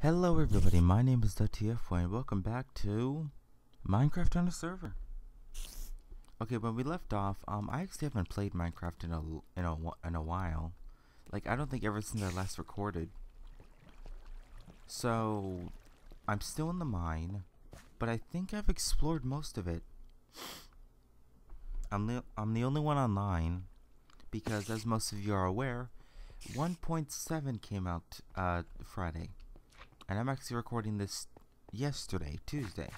Hello everybody, my name is DutTF and welcome back to Minecraft on a server. Okay, when we left off, um, I actually haven't played Minecraft in a in a in a while. Like I don't think ever since I last recorded. So, I'm still in the mine, but I think I've explored most of it. I'm the I'm the only one online because, as most of you are aware, 1.7 came out uh, Friday. And I'm actually recording this yesterday, Tuesday.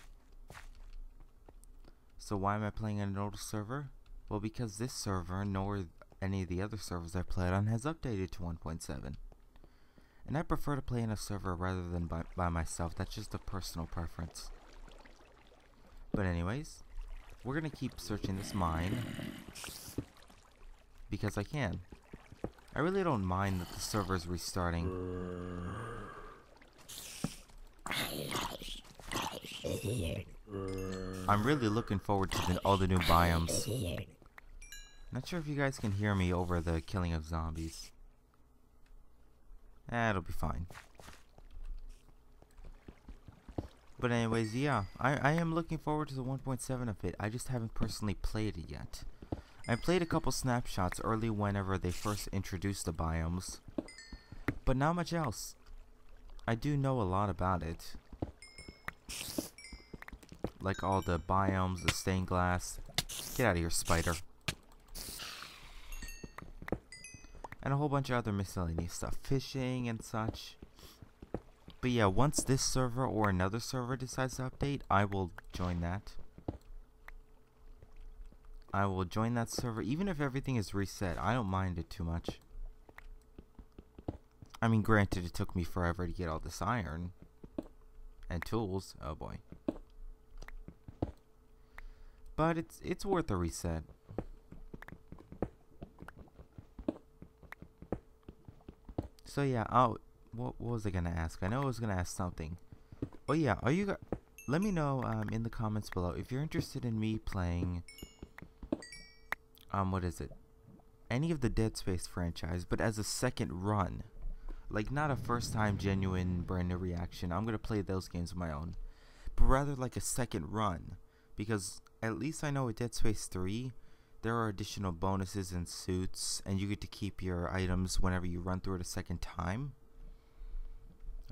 So why am I playing on an old server? Well, because this server, nor any of the other servers I played on, has updated to 1.7. And I prefer to play in a server rather than by, by myself. That's just a personal preference. But anyways, we're going to keep searching this mine. Because I can. I really don't mind that the server is restarting. I'm really looking forward to the, all the new biomes. Not sure if you guys can hear me over the killing of zombies. Eh, it'll be fine. But anyways, yeah, I, I am looking forward to the 1.7 of it. I just haven't personally played it yet. I played a couple snapshots early whenever they first introduced the biomes. But not much else. I do know a lot about it. Like all the biomes, the stained glass. Get out of here, spider. And a whole bunch of other miscellaneous stuff. Fishing and such. But yeah, once this server or another server decides to update, I will join that. I will join that server, even if everything is reset. I don't mind it too much. I mean, granted, it took me forever to get all this iron. And tools. Oh boy. But it's it's worth a reset. So yeah, oh, what, was I gonna ask? I know I was gonna ask something. Oh yeah, are you? Let me know um, in the comments below if you're interested in me playing. Um, what is it? Any of the Dead Space franchise, but as a second run. Like, not a first time genuine brand new reaction. I'm gonna play those games on my own. But rather like a second run. Because at least I know with Dead Space 3, there are additional bonuses and suits, and you get to keep your items whenever you run through it a second time.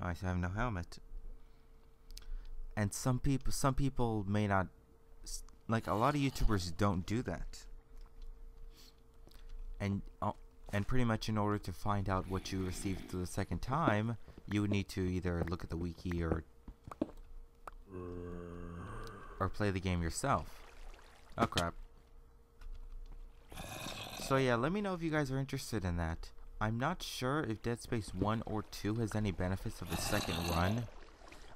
I have no helmet. And some people, some people may not, like a lot of YouTubers don't do that. And uh, and pretty much in order to find out what you received the second time, you would need to either look at the wiki or or play the game yourself. Oh crap. So yeah, let me know if you guys are interested in that. I'm not sure if Dead Space 1 or 2 has any benefits of the second run.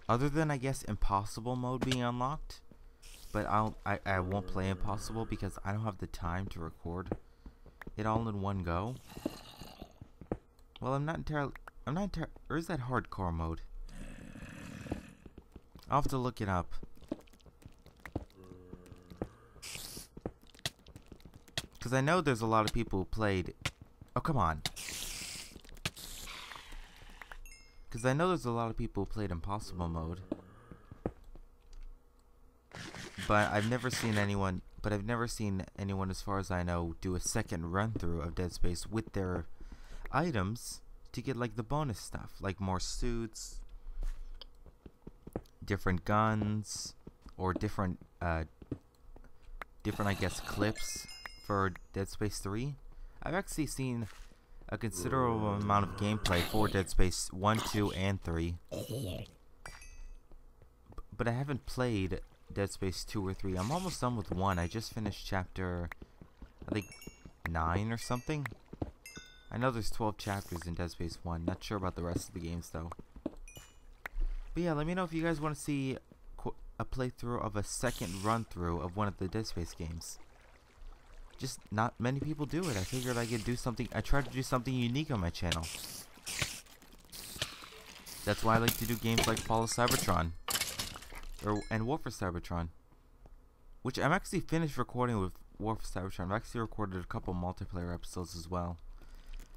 Other than, I guess, Impossible mode being unlocked. But I'll, I, I won't play Impossible because I don't have the time to record it all in one go. Well, I'm not entirely... I'm not entirely... Or is that hardcore mode? I'll have to look it up. Because I know there's a lot of people who played... Oh, come on. Because I know there's a lot of people who played Impossible mode. But I've never seen anyone... But I've never seen anyone, as far as I know, do a second run-through of Dead Space with their items to get, like, the bonus stuff. Like more suits, different guns, or different, uh... Different, I guess, clips for Dead Space 3. I've actually seen a considerable amount of gameplay for Dead Space 1, 2, and 3. But I haven't played Dead Space 2 or 3. I'm almost done with 1. I just finished chapter, I think, 9 or something. I know there's 12 chapters in Dead Space 1. Not sure about the rest of the games, though. But yeah, let me know if you guys want to see a playthrough of a second run-through of one of the Dead Space games just not many people do it. I figured I could do something. I try to do something unique on my channel. That's why I like to do games like Fall of Cybertron, or and War for Cybertron, which I'm actually finished recording with War for Cybertron. I've actually recorded a couple multiplayer episodes as well,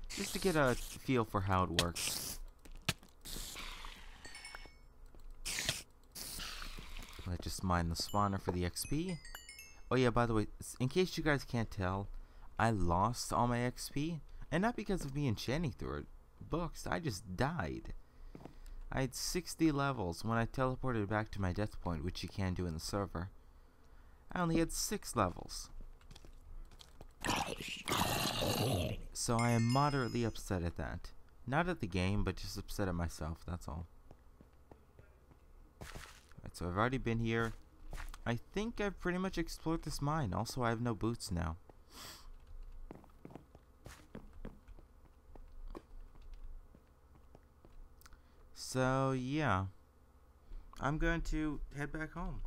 just to get a feel for how it works. Let's just mine the spawner for the XP. Oh yeah, by the way, in case you guys can't tell, I lost all my XP. And not because of me enchanting through. Books, I just died. I had 60 levels when I teleported back to my death point, which you can do in the server. I only had 6 levels. So I am moderately upset at that. Not at the game, but just upset at myself, that's all. Alright, so I've already been here. I think I've pretty much explored this mine. Also, I have no boots now. So, yeah. I'm going to head back home.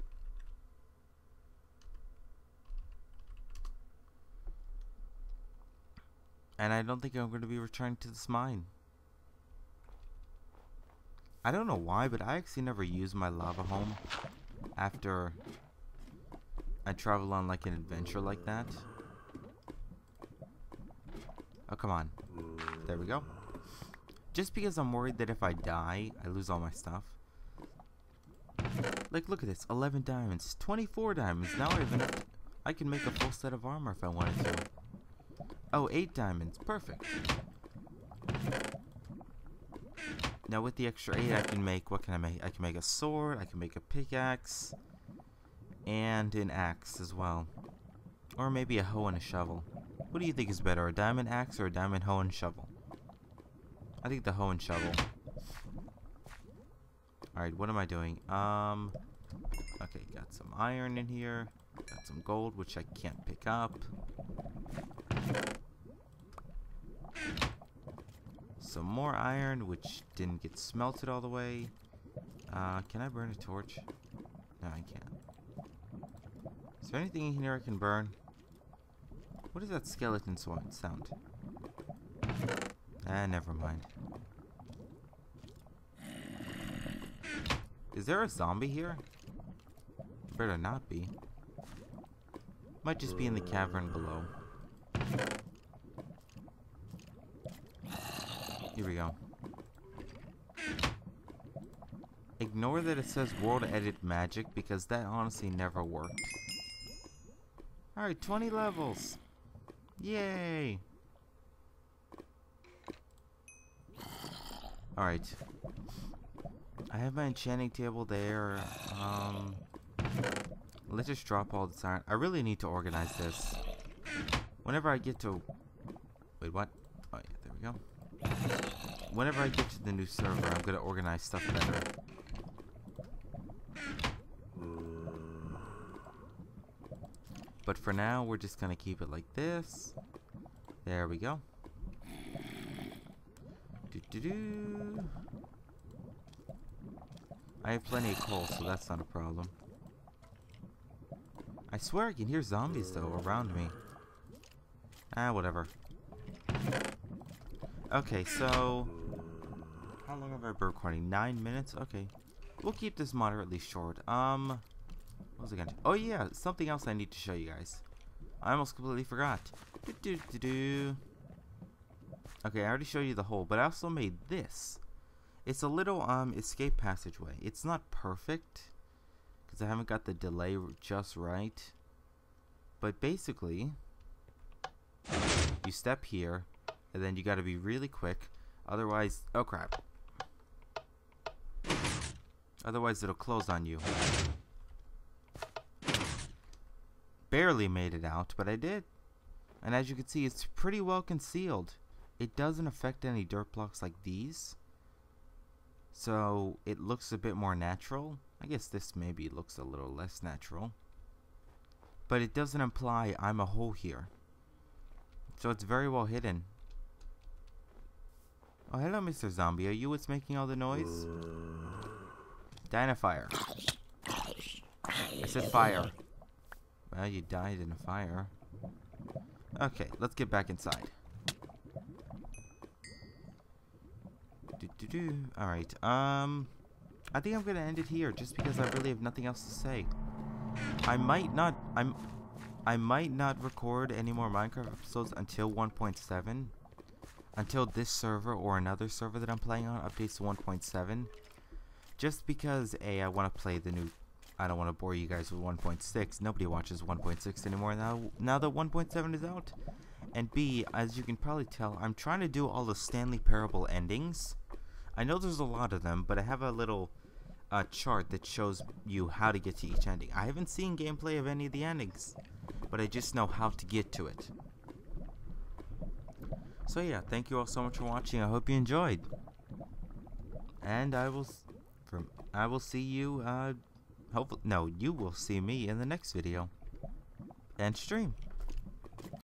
And I don't think I'm going to be returning to this mine. I don't know why, but I actually never use my lava home after I travel on like an adventure like that. Oh, come on. There we go. Just because I'm worried that if I die, I lose all my stuff. Like, look at this. 11 diamonds. 24 diamonds. Now I have enough. I can make a full set of armor if I wanted to. Oh, 8 diamonds. Perfect. Now with the extra 8 I can make, what can I make? I can make a sword, I can make a pickaxe, and an axe as well. Or maybe a hoe and a shovel. What do you think is better, a diamond axe or a diamond hoe and shovel? I think the hoe and shovel. Alright, what am I doing? Um, okay, got some iron in here. Got some gold, which I can't pick up. Some more iron, which didn't get smelted all the way. Uh, can I burn a torch? No, I can't. Is there anything in here I can burn? What is that skeleton sound? Ah, never mind. Is there a zombie here? Better not be. Might just be in the cavern below. Here we go. Ignore that it says world edit magic because that honestly never worked. Alright, 20 levels. Yay! Alright. I have my enchanting table there. Um, let's just drop all the iron. I really need to organize this. Whenever I get to... Wait, what? Oh, yeah, there we go. Whenever I get to the new server, I'm going to organize stuff better. But for now, we're just going to keep it like this. There we go. Do -do -do. I have plenty of coal, so that's not a problem. I swear I can hear zombies, though, around me. Ah, whatever. Okay, so... How long have I been recording? Nine minutes? Okay. We'll keep this moderately short. Um... Was I gonna Oh, yeah, something else I need to show you guys. I almost completely forgot. Do -do -do -do. Okay, I already showed you the hole, but I also made this. It's a little um escape passageway. It's not perfect because I haven't got the delay just right. But basically, you step here, and then you got to be really quick. Otherwise, oh crap. Otherwise, it'll close on you. Barely made it out, but I did. And as you can see, it's pretty well concealed. It doesn't affect any dirt blocks like these. So it looks a bit more natural. I guess this maybe looks a little less natural. But it doesn't imply I'm a hole here. So it's very well hidden. Oh, hello, Mr. Zombie. Are you what's making all the noise? Dynafire. I said fire. Well, you died in a fire. Okay, let's get back inside. Do, do, do. Alright, um... I think I'm gonna end it here, just because I really have nothing else to say. I might not... I'm... I might not record any more Minecraft episodes until 1.7. Until this server or another server that I'm playing on updates to 1.7. Just because, A, I want to play the new I don't want to bore you guys with 1.6. Nobody watches 1.6 anymore now. Now that 1.7 is out. And B, as you can probably tell, I'm trying to do all the Stanley Parable endings. I know there's a lot of them, but I have a little uh, chart that shows you how to get to each ending. I haven't seen gameplay of any of the endings, but I just know how to get to it. So yeah, thank you all so much for watching. I hope you enjoyed. And I will from I will see you uh hopefully no, you will see me in the next video and stream.